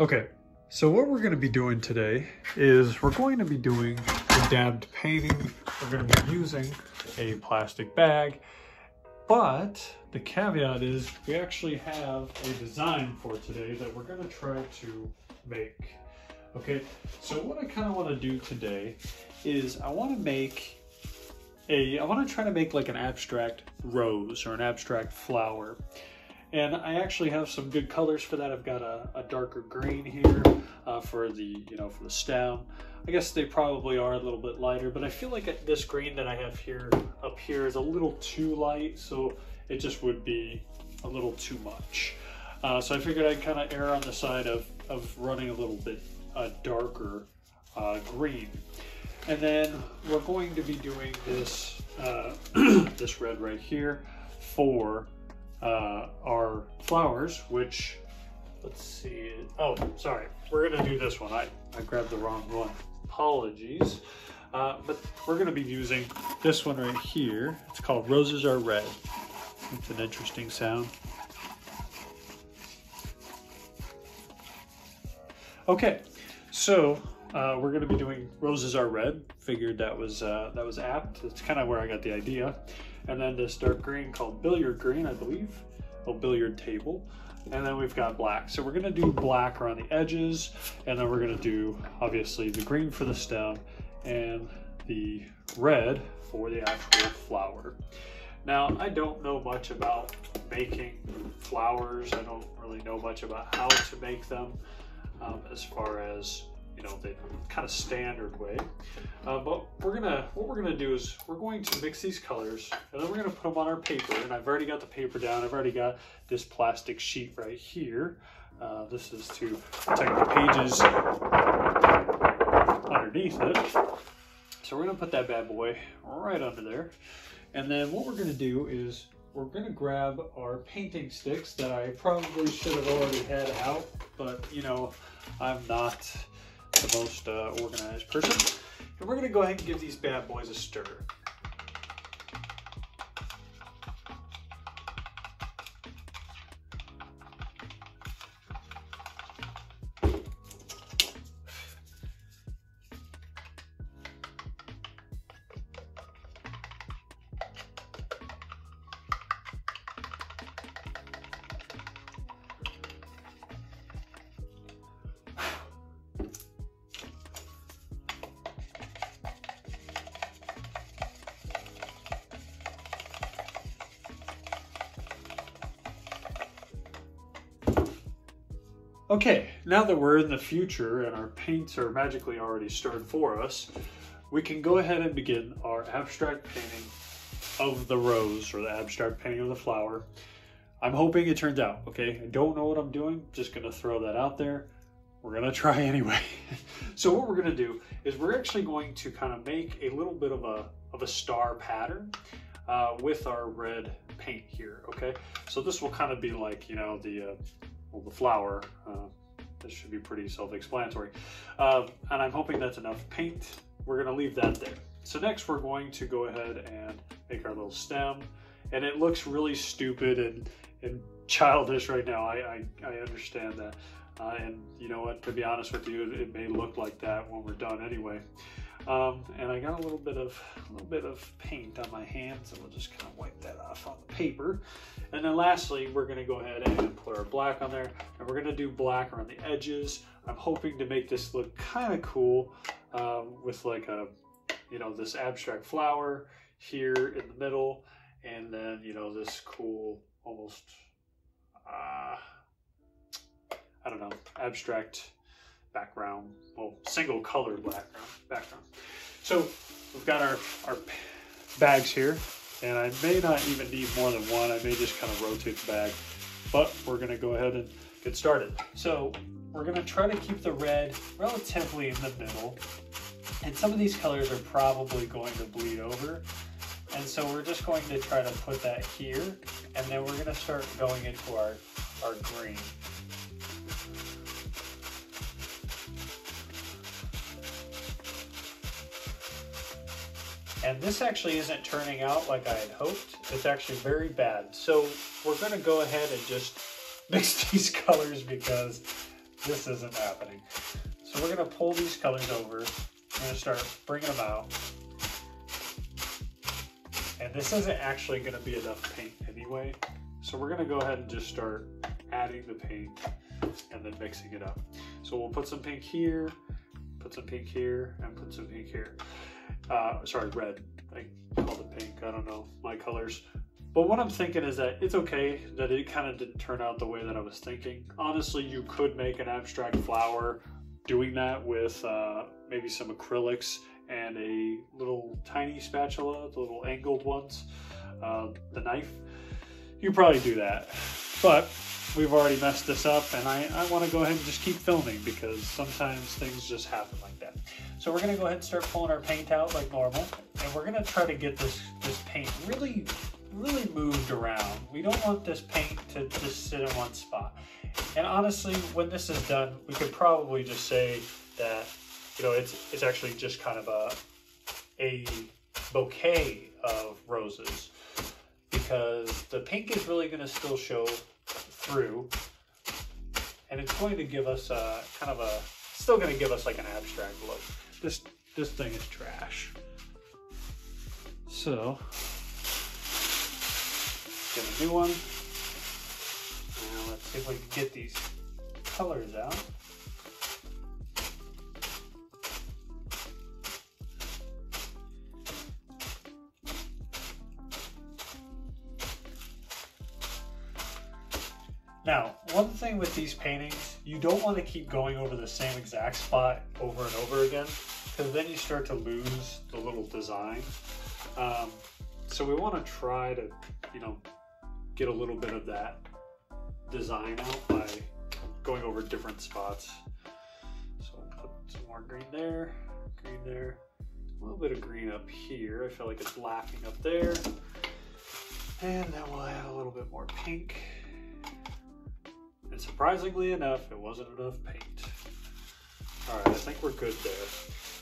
Okay, so what we're going to be doing today is we're going to be doing a dabbed painting. We're going to be using a plastic bag, but the caveat is we actually have a design for today that we're going to try to make. Okay, so what I kind of want to do today is I want to make a, I want to try to make like an abstract rose or an abstract flower. And I actually have some good colors for that. I've got a, a darker green here uh, for the, you know, for the stem. I guess they probably are a little bit lighter, but I feel like this green that I have here up here is a little too light, so it just would be a little too much. Uh, so I figured I'd kind of err on the side of, of running a little bit uh, darker uh, green. And then we're going to be doing this, uh, this red right here for uh, our flowers, which, let's see, oh, sorry, we're gonna do this one. I, I grabbed the wrong one, apologies. Uh, but we're gonna be using this one right here. It's called Roses Are Red. It's an interesting sound. Okay, so uh, we're going to be doing roses are red. Figured that was uh, that was apt. That's kind of where I got the idea and then this dark green called billiard green, I believe, a billiard table. And then we've got black. So we're gonna do black around the edges, and then we're gonna do, obviously, the green for the stem and the red for the actual flower. Now, I don't know much about making flowers. I don't really know much about how to make them um, as far as know, the kind of standard way. Uh, but we're gonna, what we're gonna do is we're going to mix these colors and then we're gonna put them on our paper. And I've already got the paper down. I've already got this plastic sheet right here. Uh, this is to protect the pages underneath it. So we're gonna put that bad boy right under there. And then what we're gonna do is we're gonna grab our painting sticks that I probably should have already had out, but you know, I'm not the most uh, organized person. And we're gonna go ahead and give these bad boys a stir. Okay, now that we're in the future and our paints are magically already stirred for us, we can go ahead and begin our abstract painting of the rose or the abstract painting of the flower. I'm hoping it turns out, okay? I don't know what I'm doing, just gonna throw that out there. We're gonna try anyway. so what we're gonna do is we're actually going to kind of make a little bit of a, of a star pattern uh, with our red paint here, okay? So this will kind of be like, you know, the, uh, well, the flower. Uh, this should be pretty self-explanatory. Uh, and I'm hoping that's enough paint. We're gonna leave that there. So next we're going to go ahead and make our little stem. And it looks really stupid and, and childish right now. I, I, I understand that. Uh, and you know what, to be honest with you, it, it may look like that when we're done anyway. Um, and I got a little bit of a little bit of paint on my hand, so we'll just kind of wipe that off on the paper. And then lastly, we're going to go ahead and put our black on there, and we're going to do black around the edges. I'm hoping to make this look kind of cool um, with like a, you know, this abstract flower here in the middle, and then you know this cool almost, uh, I don't know, abstract background, well, single color background. Background. So we've got our, our bags here, and I may not even need more than one. I may just kind of rotate the bag, but we're gonna go ahead and get started. So we're gonna try to keep the red relatively in the middle, and some of these colors are probably going to bleed over. And so we're just going to try to put that here, and then we're gonna start going into our, our green. And this actually isn't turning out like I had hoped. It's actually very bad. So we're gonna go ahead and just mix these colors because this isn't happening. So we're gonna pull these colors over. We're gonna start bringing them out. And this isn't actually gonna be enough paint anyway. So we're gonna go ahead and just start adding the paint and then mixing it up. So we'll put some pink here, put some pink here, and put some pink here. Uh, sorry, red. I called it pink. I don't know my colors. But what I'm thinking is that it's okay that it kind of didn't turn out the way that I was thinking. Honestly, you could make an abstract flower doing that with uh, maybe some acrylics and a little tiny spatula, the little angled ones, uh, the knife. You probably do that. But we've already messed this up and I, I want to go ahead and just keep filming because sometimes things just happen like that. So we're going to go ahead and start pulling our paint out like normal and we're going to try to get this, this paint really, really moved around. We don't want this paint to just sit in one spot. And honestly, when this is done, we could probably just say that, you know, it's, it's actually just kind of a, a bouquet of roses because the pink is really going to still show through. And it's going to give us a kind of a still going to give us like an abstract look. This this thing is trash. So get a new one. Now let's see if we can get these colors out one thing with these paintings, you don't want to keep going over the same exact spot over and over again, because then you start to lose the little design. Um, so we want to try to, you know, get a little bit of that design out by going over different spots. So we'll put some more green there, green there, a little bit of green up here. I feel like it's lacking up there. And then we'll add a little bit more pink. And surprisingly enough, it wasn't enough paint. All right, I think we're good there.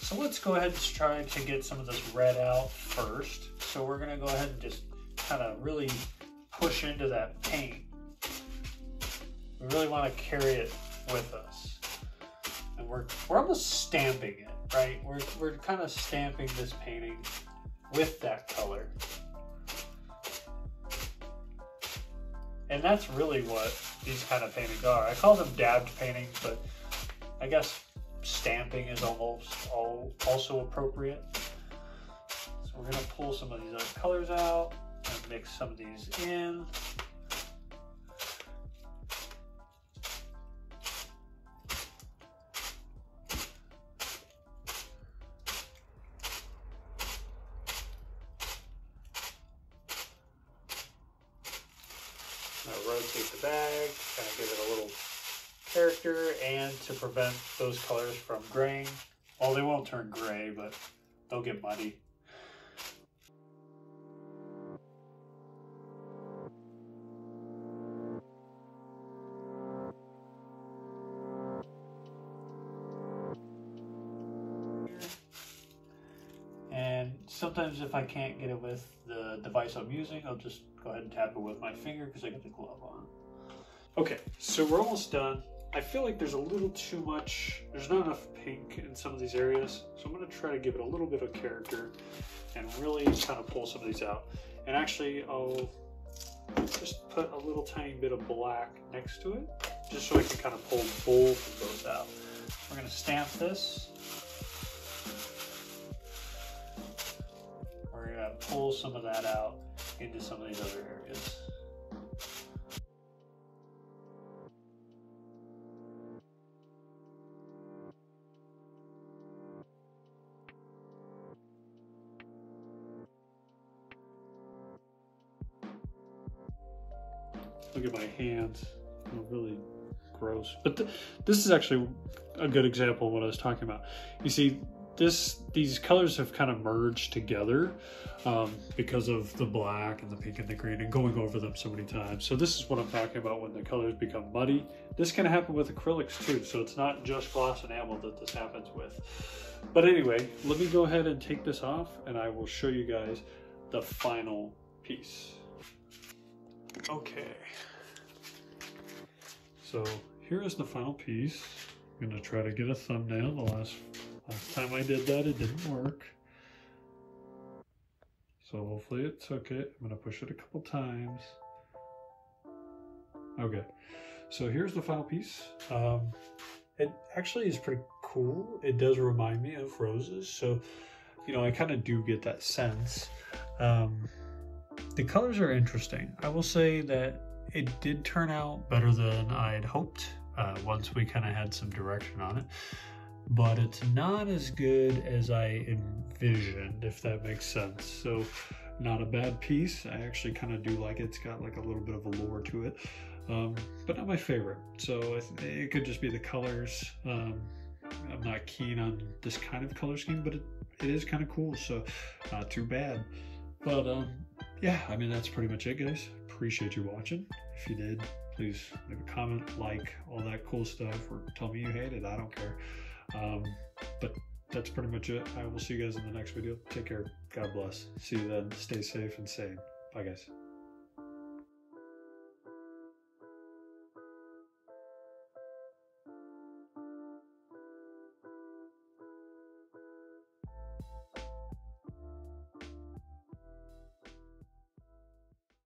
So let's go ahead and try to get some of this red out first. So we're gonna go ahead and just kind of really push into that paint. We really wanna carry it with us. And we're, we're almost stamping it, right? We're, we're kind of stamping this painting with that color. And that's really what these kind of paintings are. I call them dabbed paintings, but I guess stamping is almost all, also appropriate. So we're gonna pull some of these other colors out and mix some of these in. Bag, kind of give it a little character, and to prevent those colors from graying. Well, they won't turn gray, but they'll get muddy. And sometimes if I can't get it with the device I'm using, I'll just go ahead and tap it with my finger because I got the glove on. Okay, so we're almost done. I feel like there's a little too much, there's not enough pink in some of these areas. So I'm gonna try to give it a little bit of character and really kind of pull some of these out. And actually I'll just put a little tiny bit of black next to it, just so I can kind of pull both of those out. We're gonna stamp this. We're gonna pull some of that out into some of these other areas. Look at my hands. They're really gross. But th this is actually a good example of what I was talking about. You see, this these colors have kind of merged together um, because of the black and the pink and the green and going over them so many times. So this is what I'm talking about when the colors become muddy. This can happen with acrylics too, so it's not just gloss enamel that this happens with. But anyway, let me go ahead and take this off and I will show you guys the final piece. Okay. So here is the final piece. I'm gonna try to get a thumbnail. The last last time I did that, it didn't work. So hopefully it took it. I'm gonna push it a couple times. Okay, so here's the final piece. Um, it actually is pretty cool. It does remind me of roses, so you know I kind of do get that sense. Um, the colors are interesting. I will say that it did turn out better than I'd hoped uh, once we kind of had some direction on it. But it's not as good as I envisioned, if that makes sense. So, not a bad piece. I actually kind of do like it. It's got like a little bit of a lore to it, um, but not my favorite. So, it could just be the colors. Um, I'm not keen on this kind of color scheme, but it, it is kind of cool. So, not too bad. But um, yeah, I mean, that's pretty much it, guys. Appreciate you watching. If you did, please leave a comment, like, all that cool stuff, or tell me you hate it. I don't care. Um, but that's pretty much it. I will see you guys in the next video. Take care. God bless. See you then. Stay safe and sane. Bye, guys.